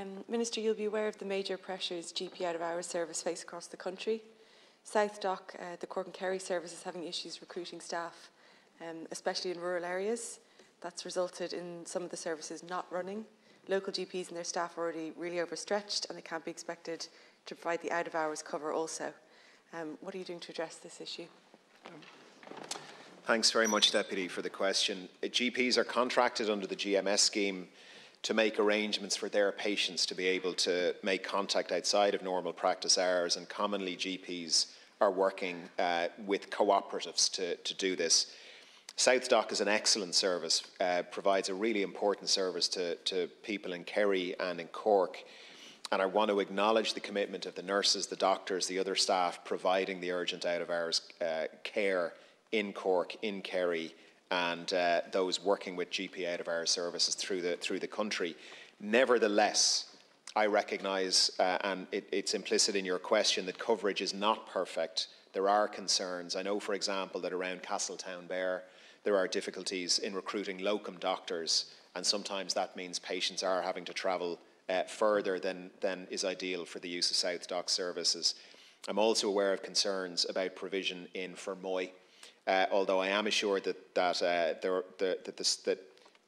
Um, Minister, you'll be aware of the major pressures GP out of hours service face across the country. Southdoc, uh, the Cork and Kerry service is having issues recruiting staff, um, especially in rural areas. That's resulted in some of the services not running. Local GPs and their staff are already really overstretched and they can't be expected to provide the out of hours cover also. Um, what are you doing to address this issue? Thanks very much, Deputy, for the question. Uh, GPs are contracted under the GMS scheme to make arrangements for their patients to be able to make contact outside of normal practice hours, and commonly GPs are working uh, with cooperatives to, to do this. Southdoc is an excellent service, uh, provides a really important service to, to people in Kerry and in Cork. And I want to acknowledge the commitment of the nurses, the doctors, the other staff providing the urgent out of hours uh, care in Cork, in Kerry, and uh, those working with GP out of hours services through the, through the country. Nevertheless, I recognise, uh, and it, it's implicit in your question, that coverage is not perfect. There are concerns. I know, for example, that around Castletownbere there are difficulties in recruiting locum doctors, and sometimes that means patients are having to travel uh, further than, than is ideal for the use of Southdoc services. I'm also aware of concerns about provision in Fermoy, uh, although I am assured that, that, uh, there, the, that, this, that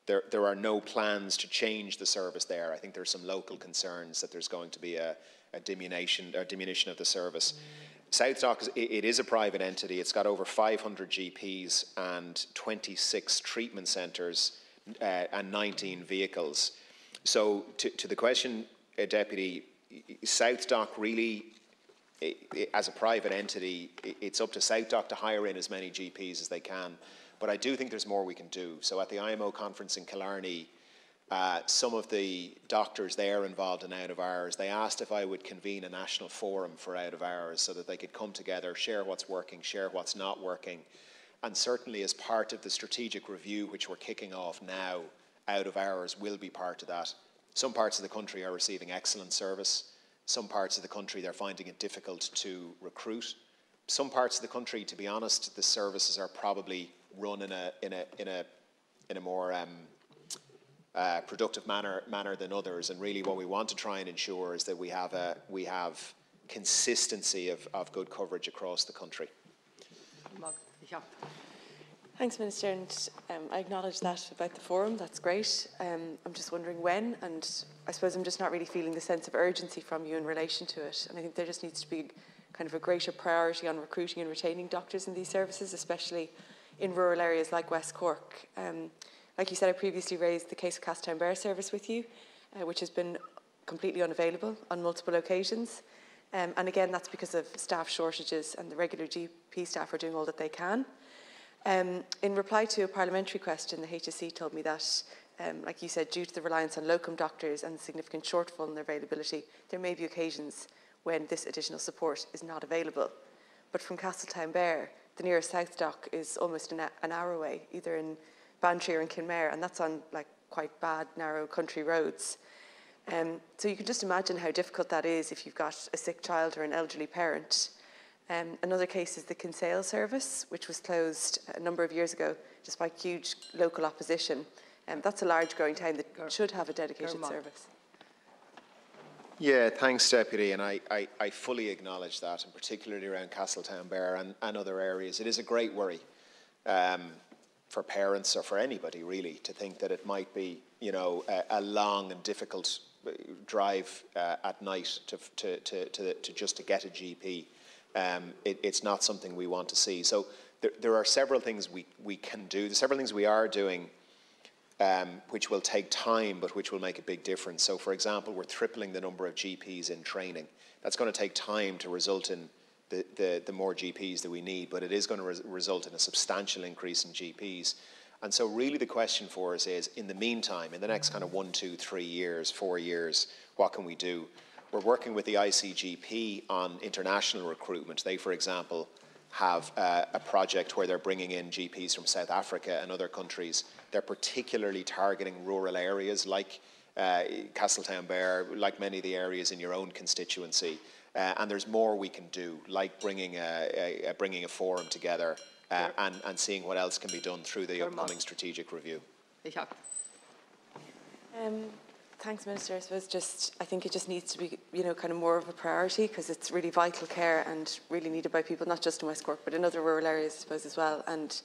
there, there are no plans to change the service there. I think there are some local concerns that there's going to be a, a diminution, a diminution of the service. Southdoc, is, it is a private entity. It's got over 500 GPs and 26 treatment centres uh, and 19 vehicles. So, to, to the question, uh, Deputy, Southdoc really, it, it, as a private entity, it's up to Southdoc to hire in as many GPs as they can. But I do think there's more we can do. So, at the IMO conference in Killarney, uh, some of the doctors there involved in out of hours, they asked if I would convene a national forum for out of hours so that they could come together, share what's working, share what's not working. And certainly, as part of the strategic review, which we're kicking off now, out of hours will be part of that. Some parts of the country are receiving excellent service. Some parts of the country, they're finding it difficult to recruit. Some parts of the country, to be honest, the services are probably run in a, in a, in a, in a more um, uh, productive manner, manner than others. And really, what we want to try and ensure is that we have, a, we have consistency of, of good coverage across the country. Thanks, Minister. And um, I acknowledge that about the forum. That's great. Um, I'm just wondering when, and I suppose I'm just not really feeling the sense of urgency from you in relation to it. And I think there just needs to be kind of a greater priority on recruiting and retaining doctors in these services, especially in rural areas like West Cork. Um, like you said, I previously raised the case of Castletownbere service with you, uh, which has been completely unavailable on multiple occasions. Um, and again, that's because of staff shortages and the regular GP staff are doing all that they can. Um, in reply to a parliamentary question, the HSE told me that, um, like you said, due to the reliance on locum doctors and the significant shortfall in their availability, there may be occasions when this additional support is not available. But from Castletown Castletownbere, the nearest Southdoc is almost an, an hour away, either in Bantry or in Kenmare, and that's on like quite bad, narrow country roads. Um, so you can just imagine how difficult that is if you've got a sick child or an elderly parent. Um, another case is the Kinsale service, which was closed a number of years ago despite huge local opposition. Um, that's a large growing town that should have a dedicated service. Yeah, thanks, Deputy. And I, I, I, fully acknowledge that, and particularly around Castletownbere and, and other areas. It is a great worry. Um, for parents or for anybody really to think that it might be you know a, a long and difficult uh, drive uh, at night to, to, to, to, to just to get a GP. Um, it, it's not something we want to see. So there, there are several things we, we can do. There's several things we are doing um, which will take time but which will make a big difference. So for example, we're tripling the number of GPs in training. That's going to take time to result in the, the, the more GPs that we need, but it is going to result in a substantial increase in GPs. And so, really, the question for us is in the meantime, in the next kind of one, two, three years, four years, what can we do? We're working with the ICGP on international recruitment. They, for example, have uh, a project where they're bringing in GPs from South Africa and other countries. They're particularly targeting rural areas like uh, Castletownbere, like many of the areas in your own constituency. Uh, and there's more we can do, like bringing a, a, a bringing a forum together uh, and, and seeing what else can be done through the upcoming strategic review. Um, Thanks, Minister. I suppose just I think it just needs to be you know kind of more of a priority because it's really vital care and really needed by people not just in West Cork but in other rural areas I suppose as well. And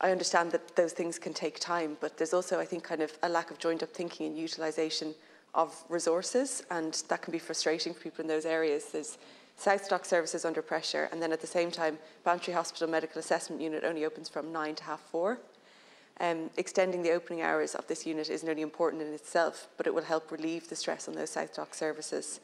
I understand that those things can take time, but there's also I think kind of a lack of joined up thinking and utilisation of resources, and that can be frustrating for people in those areas. There's Southdoc services under pressure, and then at the same time, Bantry Hospital Medical Assessment Unit only opens from nine to half four. Um, extending the opening hours of this unit isn't only important in itself, but it will help relieve the stress on those Southdoc services.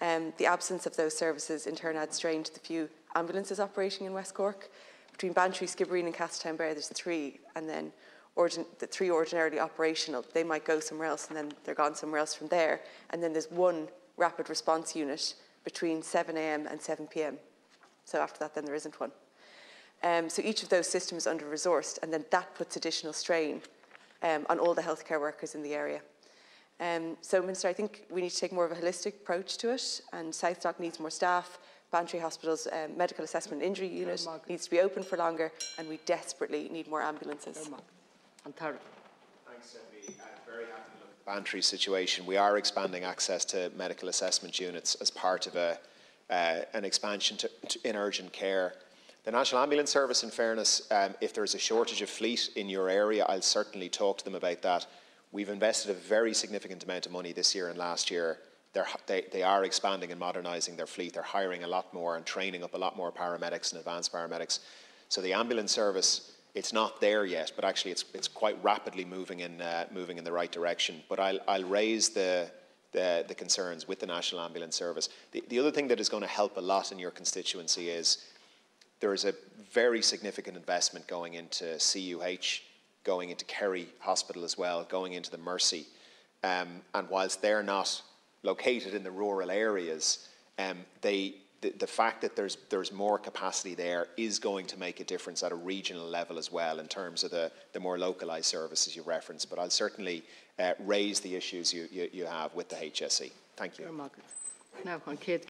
Um, the absence of those services in turn adds strain to the few ambulances operating in West Cork. Between Bantry, Skibbereen and Castletownbere, there's three, and then the three ordinarily operational. They might go somewhere else, and then they're gone somewhere else from there. And then there's one rapid response unit between 7am and 7pm. So after that, then there isn't one. Um, so each of those systems is under resourced, and then that puts additional strain um, on all the healthcare workers in the area. Um, so, Minister, I think we need to take more of a holistic approach to it, and Southdoc needs more staff. Bantry Hospital's um, medical assessment injury unit needs to be open for longer, and we desperately need more ambulances. Antara. Thanks, Debbie. I'm very happy to look at the Bantry situation. We are expanding access to medical assessment units as part of a, uh, an expansion to, to, in urgent care. The National Ambulance Service, in fairness, um, if there's a shortage of fleet in your area, I'll certainly talk to them about that. We've invested a very significant amount of money this year and last year. They're, they, they are expanding and modernising their fleet. They're hiring a lot more and training up a lot more paramedics and advanced paramedics. So the ambulance service, it's not there yet, but actually it's, it's quite rapidly moving in, uh, moving in the right direction. But I'll, I'll raise the, the, the concerns with the National Ambulance Service. The, the other thing that is going to help a lot in your constituency is there is a very significant investment going into CUH, going into Kerry Hospital as well, going into the Mercy. Um, and whilst they're not located in the rural areas, um, they, the, the, fact that there's, there's more capacity there is going to make a difference at a regional level as well in terms of the, the more localised services you referenced. But I'll certainly uh, raise the issues you, you, you have with the HSE. Thank you. Now, on Kate